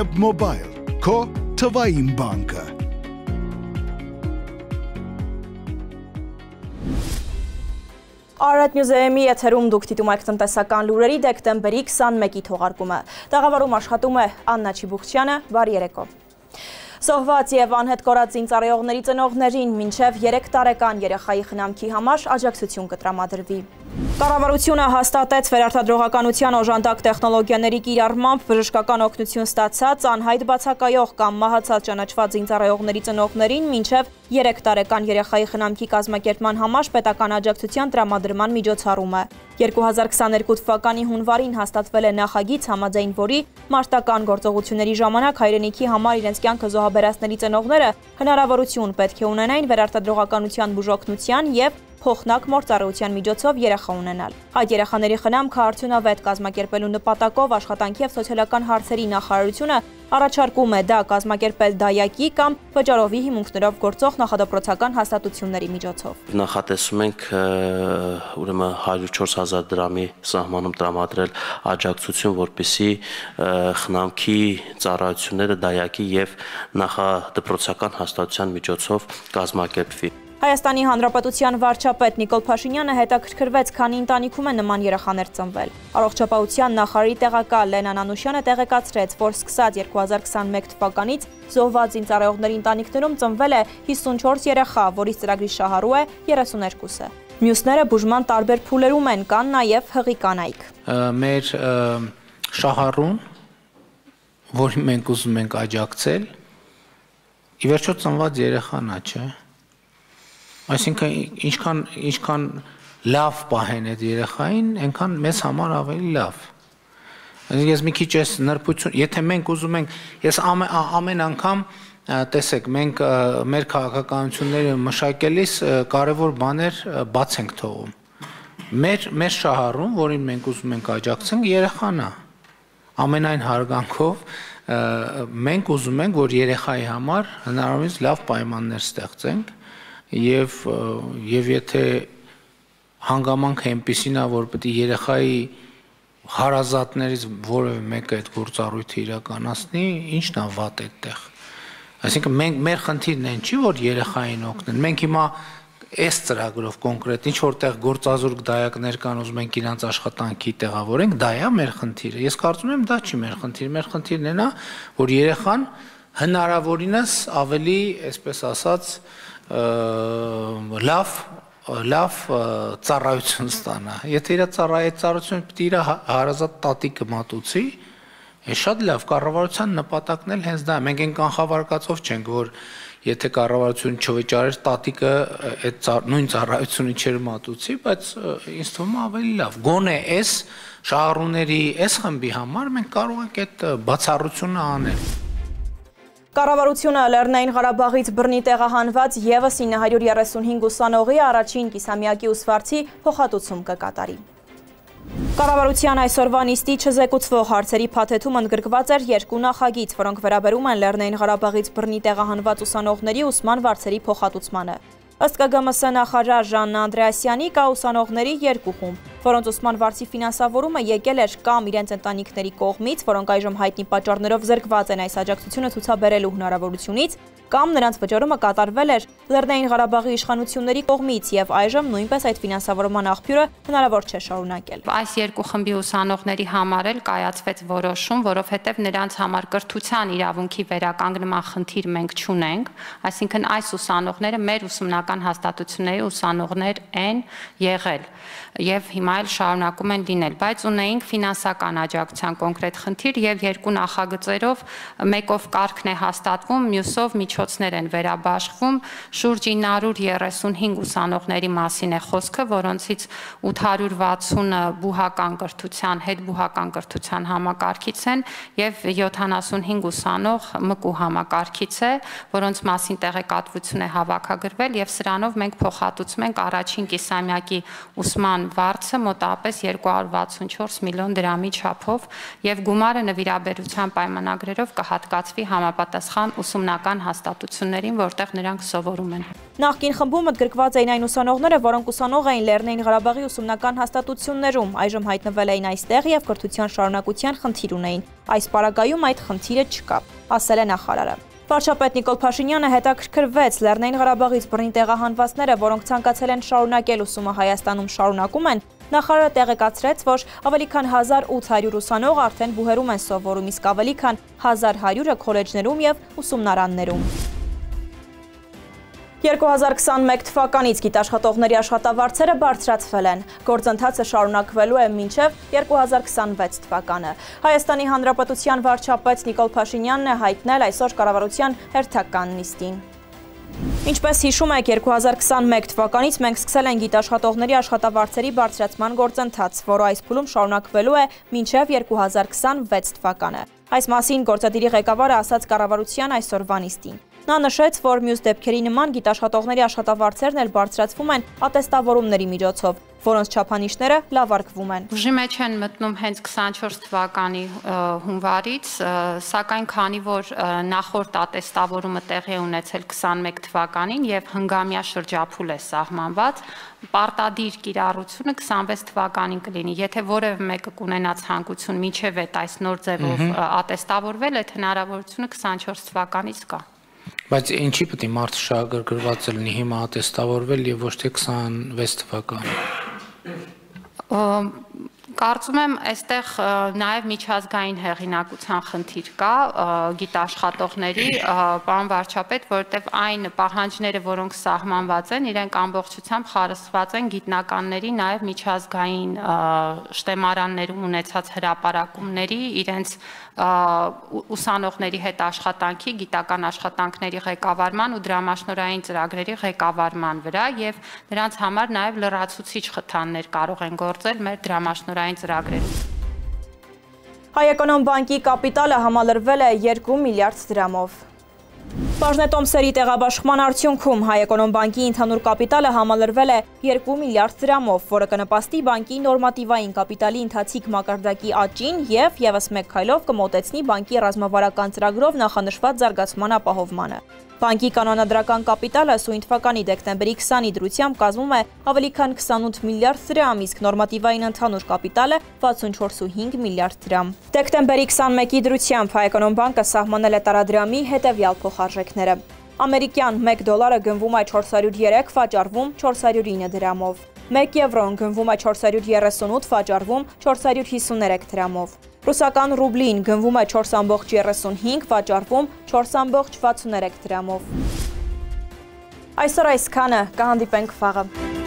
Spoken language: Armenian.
Keb Mobile, քո թվային բանկը։ Արարատ Նյուզեյեմի եթերում դուք դիտում եք տնտեսական լուրերի դեկտեմբերի 21-ի թողարկումը։ Տաղավարում աշխատում է Աննա Չիբուխչյանը, բարի երեկո։ Սոհված եւ անհետ կորած զինծառայողների ծնողներին մինչև 3 տարեկան երեխայի խնամքի համար աջակցություն կտրամադրվի։ Կառավարությունը հաստատեց վերարտադրողականության օժանդակ տեխնոլոգիաների կիրառմամբ բժշկական օգնություն ստացած անհայտ բացակայող կամ մահացած ճանաչված զինծառայողների ծնողներին մինչև 3 տարեկան երեխայի խնամքի կազմակերպման համար պետական աջակցության տրամադրման միջոցառումը։ 2022 թվականի հունվարին հաստատվել է նախագիծ համաձայն որի մարտական գործողությունների ժամանակ հայրենիքի համար իրենց կյանքը զոհաբերածների ծնողները հնարավորություն պետք է ունենային վերարտադրողականության բուժօգնության եւ փոխնակ մործառայության միջոցով երեխա ունենալ։ Այդ երեխաների խնամքը արդյունավետ կազմակերպելու նպատակով աշխատանքի եւ սոցիալական հարցերի նախարարությունը առաջարկում է դա կազմակերպել դայակի կամ վճարովի հիմունքներով գործող նախադպրոցական հաստատությունների միջոցով։ Նախատեսում ենք ուրեմն 104000 դրամի սահմանում տրամադրել աջակցություն, որպիսի խնամքի ծառայությունները դայակի եւ նախադպրոցական հաստատության միջոցով կազմակերպվի։ Հայաստանի Հանրապետության վարչապետ Նիկոլ Փաշինյանը հետաքրքրվեց, քանի ընտանիքում են նման երեխաներ ծնվել։ Առողջապահության նախարարի տեղակալ Լենան Անուշյանը տեղեկացրեց, որ սկսած 2021 թվականից զոհված զինծառայողների ընտանիքներում ծնվել է 54 երեխա, որից ծրագրի շահառու է 32-ը։ Մյուսները բուժման տարբեր փուլերում են, կան նաև հղի կանայք։ Մեր շահառուն, որին մենք ուզում ենք աջակցել, ի վերջո ծնված երեխան է, չէ՞ Այսինքն ինչքան ինչքան լավ պահեն այդ երեխային, այնքան մեզ համար ավելի լավ։ Ես մի քիչ էս նրբություն, եթե մենք ուզում ենք, ես ամեն ամեն անգամ տեսեք, մենք մեր քաղաքականությունները մշակելիս կարևոր բաներ բաց ենք թողում։ Մեր մեր շահառուն, որին մենք ուզում ենք աջակցենք, երեխան է։ Ամենայն հարգանքով մենք ուզում ենք, որ երեխայի համար հնարավորինս լավ պայմաններ ստեղծենք եւ եւ եթե հանգամանքը այնպեսին է, որ պետք է երեխայի հարազատներից որևէ մեկը այդ գործառույթը իրականացնի, ի՞նչն է վատ այդտեղ։ Այսինքն մենք մեր խնդիրն այն չի, որ երեխային օգնեն։ Մենք հիմա այս ծրագրով կոնկրետ ինչ որտեղ գործազուրկ դայակներ կան ուզում ենք իրանց աշխատանքի տեղավորենք, դա է մեր խնդիրը։ Ես կարծում եմ դա չի մեր խնդիրը։ Մեր խնդիրն է նա, որ երեխան հնարավորինս ավելի, այսպես ասած, լավ լավ ծառայություն ստանա։ Եթե իր ծառայի ծառայությունը պիտի իր հարազատ տատիկը մատուցի, է շատ լավ կառավարության նպատակն էլ հենց դա Մենք այն կանխավարկածով չենք, որ եթե կառավարությունը չվճարեր տատիկը այդ նույն ծառայությունը չէր մատուցի, բայց ինձ թվում է ավելի լավ։ Գոնե այս շահառուների այս խմբի համար մենք կարող ենք այդ բացառությունը անել։ Կառավարությունը Լեռնային Ղարաբաղից բռնի տեղահանված եւս 935 ուսանողի առաջին կիսամյակի ուսվարցի փոխհատուցում կկատարի։ Կառավարության այսօրվա նիստի չզեկուցվող հարցերի փաթեթում ընդգրկված էր երկու նախագիծ, որոնք վերաբերում են Լեռնային Ղարաբաղից բռնի տեղահանված ուսանողների ուսման վարձերի փոխհատուցմանը։ Ըստ ԿԳՄՍ նախարար Ժաննա Անդրեասյանի կա ուսանողների երկու խումբ, որոնց ուսման վարձի ֆինանսավորումը եկել էր կամ իրենց ընտանիքների կողմից, որոնք այժմ հայտնի պատճառներով զրկված են այս աջակցությունը ցուցաբերելու հնարավորությունից, կամ նրանց վճարումը կատարվել էր Լեռնային Ղարաբաղի իշխանությունների կողմից եւ այժմ նույնպես այդ ֆինանսավորման աղբյուրը հնարավոր չէ շարունակել։ Այս երկու խմբի ուսանողների համար էլ կայացվեց որոշում, որովհետեւ նրանց համար կրթության իրավունքի վերականգնման խնդիր մենք չունենք, այսինքն այս ուսանողները մեր ուսումնական հաստատությունների ուսանողներ են եղել եւ հիմա էլ շարունակում են լինել, բայց ունեինք ֆինանսական աջակցության կոնկրետ խնդիր եւ երկու նախագծերով մեկով կարգն է հաստատվում, մյուսով միջոցներ են վերաբաշխվում, շուրջ 935 ուսանողների մասին է խոսքը, որոնցից 860-ը բուհական կրթության, հետ բուհական կրթության համակարգից են եւ 75 ուսանող մկու համակարգից է, որոնց մասին տեղեկատվություն է հավաքագրվել եւ սրանով մենք փոխհատուցում ենք առաջին կիսամյակի ուսման վարձը մոտավորապես 264 միլիոն դրամի չափով եւ գումարը նվիրաբերության պայմանագրերով կհատկացվի համապատասխան ուսումնական հաստատություններին, որտեղ նրանք սովորում են։ Նախկին խմբում ընդգրկված էին այն ուսանողները, որոնք ուսանող էին Լեռնային Ղարաբաղի ուսումնական հաստատություններում, այժմ հայտնվել էին այստեղ եւ կրթության շարունակության խնդիր ունեին։ Այս պարագայում այդ խնդիրը չկա, ասել է նախարարը։ Վարչապետ Նիկոլ Փաշինյանը հետաքրքրվեց Լեռնային Ղարաբաղից բռնի տեղահանվածները, որոնք ցանկացել են շարունակել ուսումը Հայաստանում շարունակում են, Նախարարը տեղեկացրեց, որ ավելի քան 1800 ուսանող արդեն բուհերում են սովորում, իսկ ավելի քան 1100-ը քոլեջներում եւ ուսումնարաններում։ 2021 թվականից գիտաշխատողների աշխատավարձերը բարձրացվել են։ Գործընթացը շարունակվելու է մինչև 2026 թվականը։ Հայաստանի Հանրապետության վարչապետ Նիկոլ Փաշինյանն է հայտնել այսօր կառավարության հերթական նիստին։ Ինչպես հիշում եք, 2021 թվականից մենք սկսել են գիտաշխատողների աշխատավարձերի բարձրացման գործընթաց, որը այս փուլում շարունակվելու է մինչև 2026 թվականը։ Այս մասին գործադիրի ղեկավարը ասաց կառավարության այսօրվա նիստին։ Նա նշեց, որ մյուս դեպքերի նման գիտաշխատողների աշխատավարձերն էլ բարձրացվում են ատեստավորումների միջոցով, որոնց չափանիշները լավարկվում են։ Ուժի մեջ են մտնում հենց 24 թվականի հունվարից, սակայն քանի որ նախորդ ատեստավորումը տեղի է ունեցել 21 թվականին եւ հնգամյա շրջափուլ է սահմանված, պարտադիր կիրառությունը 26 թվականին կլինի։ Եթե որևէ մեկը կունենա ցանկություն միջև այդ այս նոր ձևով ատեստավորվել, այդ հնարավորությունը 24 թվականից կա։ Բայց ինչի պետք է մարդը շահագրգռված լինի հիմա ատեստավորվել եւ ոչ թե 26 թվականին։ Կարծում եմ, այստեղ նաև միջազգային հեղինակության խնդիր կա գիտաշխատողների, պարոն վարչապետ, որովհետև այն պահանջները, որոնք սահմանված են, իրենք ամբողջությամբ խարսված են գիտնականների, նաև միջազգային շտեմարաններում ունեցած հրապարակումների, իրենց ուսանողների հետ աշխատանքի, գիտական աշխատանքների ղեկավարման ու դրամաշնորային ծրագրերի ղեկավարման վրա եւ նրանց համար նաև լրացուցիչ խթաններ կարող են գործել մեր դրամաշնորային ծրագրերում։ Հայ Էկոնոմ բանկի կապիտալը համալրվել է 2 միլիարդ դրամով։ Բաժնետոմսերի տեղաբաշխման արդյունքում Հայ Էկոնոմ բանկի ընդհանուր կապիտալը համալրվել է 2 միլիարդ դրամով, որը կնպաստի բանկի նորմատիվային կապիտալի ընթացիկ մակարդակի աճին եւ եւս մեկ քայլով կմոտեցնի բանկի ռազմավարական ծրագրով նախանշված զարգացման ապահովմանը։ Բանկի կանոնադրական կապիտալը սույն թվականի դեկտեմբերի 20-ի դրությամբ կազմում է ավելի քան 28 միլիարդ դրամ, իսկ նորմատիվային ընդհանուր կապիտալը 64.5 միլիարդ դրամ։ Դեկտեմբերի 21-ի դրությամբ Հայ բանկը սահմանել է տարադրամի հետևյալ փոխարժեքները։ Ամերիկյան 1 դոլարը գնվում է 403, վաճառվում 409 դրամով։ 1 եվրոն գնվում է 438, վաճառվում 453 դրամով։ Ռուսական ռուբլին գնվում է 4.35, վաճառվում 4.63 դրամով։ Այսօր այսքանը, կհանդիպենք վաղը։